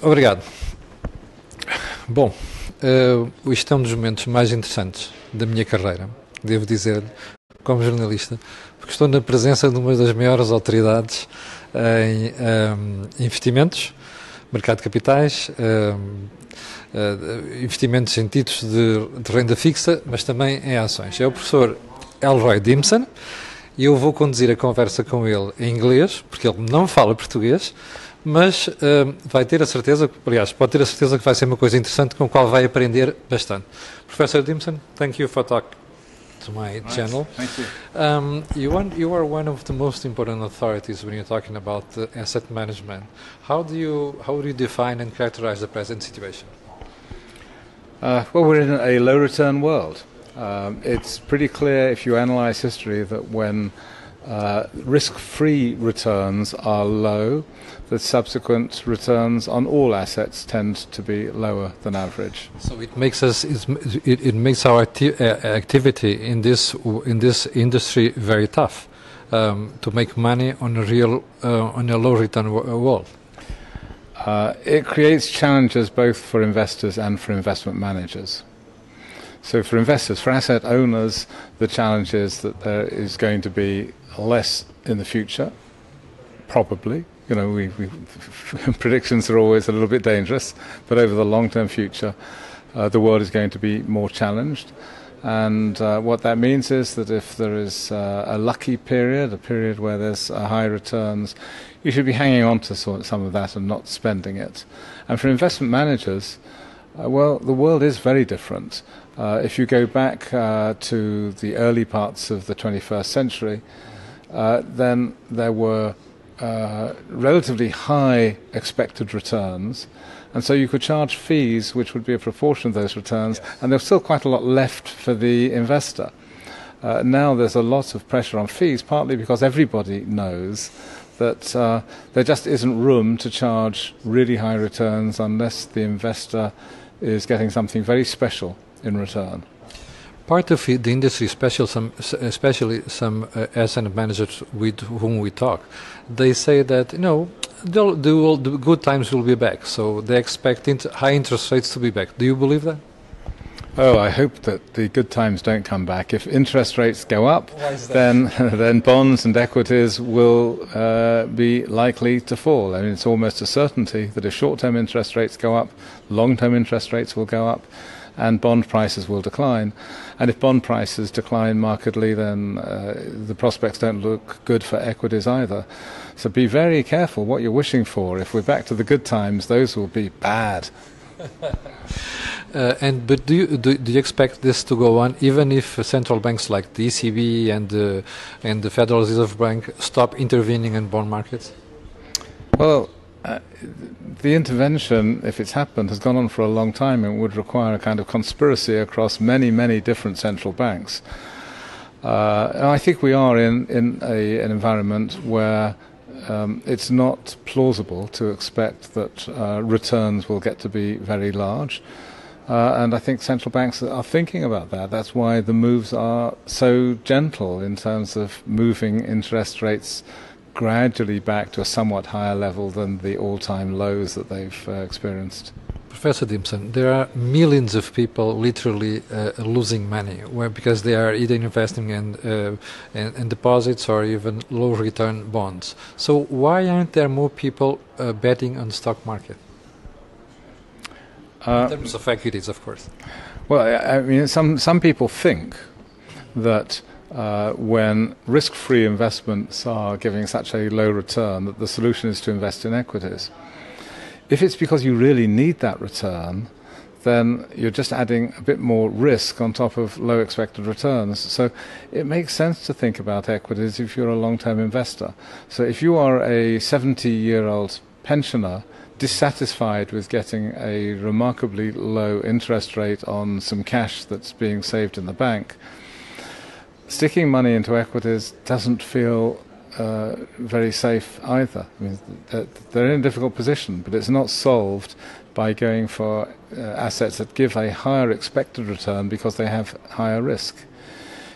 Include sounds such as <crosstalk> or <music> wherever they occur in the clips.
Obrigado. Bom, uh, isto é um dos momentos mais interessantes da minha carreira, devo dizer, como jornalista, porque estou na presença de uma das maiores autoridades em um, investimentos, mercado de capitais, um, uh, investimentos em títulos de, de, renda fixa, mas também em ações. É o professor Elroy Dimson eu vou conduzir a conversa com ele em inglês, porque ele não fala português, mas uh, vai ter a certeza, aliás, pode ter a certeza que vai ser uma coisa interessante com a qual vai aprender bastante. Professor Dimson, thank you for talking to my nice. channel. Thank you. Um, you, want, you are one of the most important authorities when you're talking about uh, asset management. How do you how do you define and characterize the present situation? Uh, well, we're in a low return world. Um, it's pretty clear if you analyze history that when uh, risk-free returns are low, the subsequent returns on all assets tend to be lower than average. So it makes us it, it makes our acti uh, activity in this in this industry very tough um, to make money on a real uh, on a low return world. Uh, it creates challenges both for investors and for investment managers. So, for investors, for asset owners, the challenge is that there is going to be less in the future, probably. You know, we, we <laughs> predictions are always a little bit dangerous, but over the long term future, uh, the world is going to be more challenged. And uh, what that means is that if there is uh, a lucky period, a period where there's uh, high returns, you should be hanging on to some of that and not spending it. And for investment managers, uh, well, the world is very different. Uh, if you go back uh, to the early parts of the 21st century, then there were relatively high expected returns and so you could charge fees which would be a proportion of those returns, yes. and there's still quite a lot left for the investor. Uh, now there's a lot of pressure on fees, partly because everybody knows that uh, there just isn't room to charge really high returns unless the investor is getting something very special in return part of the industry, especially some, especially some uh, asset managers with whom we talk, they say that you know the, the good times will be back. So they expect int high interest rates to be back. Do you believe that? Oh, I hope that the good times don't come back. If interest rates go up, then <laughs> then bonds and equities will uh, be likely to fall. I mean, it's almost a certainty that if short-term interest rates go up, long-term interest rates will go up and bond prices will decline. And if bond prices decline markedly, then uh, the prospects don't look good for equities either. So be very careful what you're wishing for. If we're back to the good times, those will be bad. <laughs> Uh, and but do you do, do, you expect this to go on even if central banks like the ECB and uh, and the Federal Reserve Bank stop intervening in bond markets? Well, uh, the intervention, if it's happened, has gone on for a long time and would require a kind of conspiracy across many, many different central banks. Uh, I think we are in, in a, an environment where um, it's not plausible to expect that uh, returns will get to be very large. Uh, and I think central banks are thinking about that. That's why the moves are so gentle in terms of moving interest rates gradually back to a somewhat higher level than the all-time lows that they've uh, experienced. Professor Dimson, there are millions of people literally uh, losing money where, because they are either investing in, uh, in, in, deposits or even low return bonds. So why aren't there more people uh, betting on the stock market? in uh, terms of equities, of course. Well, I mean, some, some people think that uh, when risk free investments are giving such a low return that the solution is to invest in equities. If it's because you really need that return, then you're just adding a bit more risk on top of low expected returns. So it makes sense to think about equities if you're a long term investor. So if you are a 70 year old pensioner, dissatisfied with getting a remarkably low interest rate on some cash that's being saved in the bank, sticking money into equities doesn't feel uh, very safe either. I mean, they're in a difficult position, but it's not solved by going for uh, assets that give a higher expected return because they have higher risk.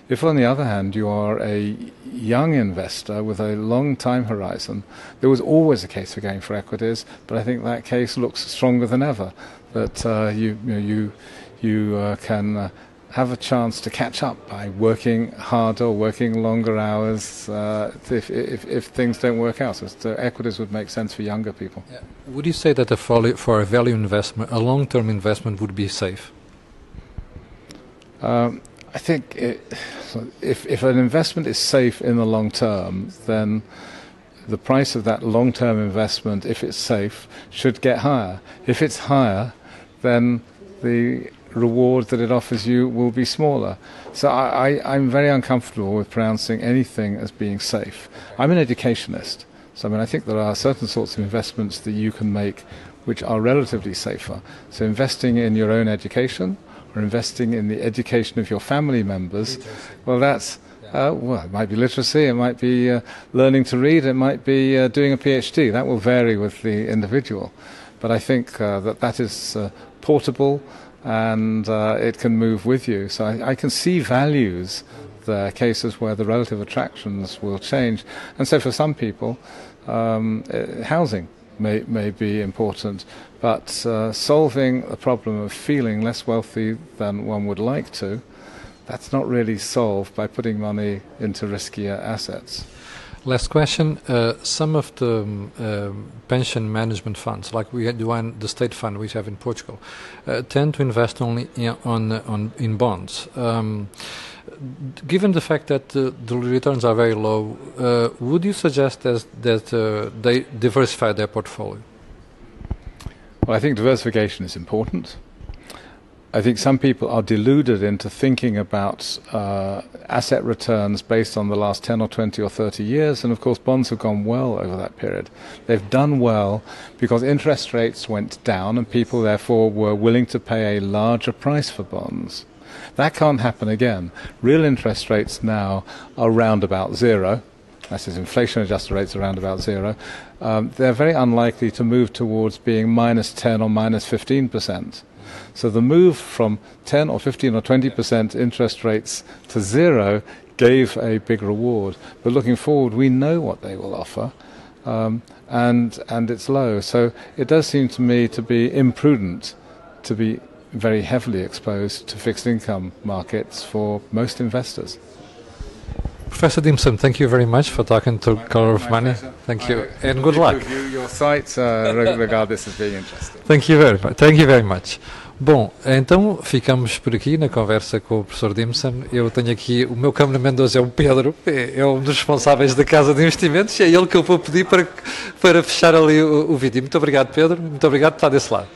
If, on the other hand, you are a young investor with a long time horizon, there was always a case for going for equities, but I think that case looks stronger than ever. That uh, you, you, know, you, you uh, can uh, have a chance to catch up by working harder, working longer hours uh, if, if, if, things don't work out. So, equities would make sense for younger people. Yeah. Would you say that a for a value investment, a long term investment would be safe? Um, I think it, if, if an investment is safe in the long term, then the price of that long term investment, if it's safe, should get higher. If it's higher, then the reward that it offers you will be smaller. So I, I, I'm very uncomfortable with pronouncing anything as being safe. I'm an educationist, so I mean I think there are certain sorts of investments that you can make which are relatively safer. So investing in your own education or investing in the education of your family members, well that's uh, well, it might be literacy, it might be uh, learning to read, it might be uh, doing a PhD. That will vary with the individual. But I think uh, that that is uh, portable and uh, it can move with you. So I, I, can see values there, cases where the relative attractions will change. And so for some people, um, uh, housing may, may be important, but uh, solving the problem of feeling less wealthy than one would like to, that's not really solved by putting money into riskier assets. Last question. Uh, some of the um, uh, pension management funds, like we the state fund we have in Portugal, uh, tend to invest only in, on, on in bonds. Um, given the fact that the returns are very low, uh, would you suggest as, that uh, they diversify their portfolio? Well, I think diversification is important. I think some people are deluded into thinking about uh, asset returns based on the last 10 or 20 or 30 years. And of course, bonds have gone well over that period. They've done well because interest rates went down and people therefore were willing to pay a larger price for bonds. That can't happen again. Real interest rates now are round about zero. That is, inflation adjusted rates around about zero. Um, they're very unlikely to move towards being minus 10 or minus 15 percent. So the move from 10 or 15 or 20% interest rates to zero gave a big reward. But looking forward, we know what they will offer. Um, and and it's low. So it does seem to me to be imprudent to be very heavily exposed to fixed income markets for most investors. Professor Dimson, thank you very much for talking to my, Color of Money. Pleasure. Thank you, and good luck. Review your site, uh, regard this as being interesting. Thank you very much. Thank you very much. Bom, então ficamos por aqui na conversa com o professor Dimson. Eu tenho aqui, o meu cameraman hoje é o Pedro, é, é um dos responsáveis da Casa de Investimentos e é ele que eu vou pedir para, para fechar ali o, o vídeo. Muito obrigado, Pedro. Muito obrigado por estar desse lado.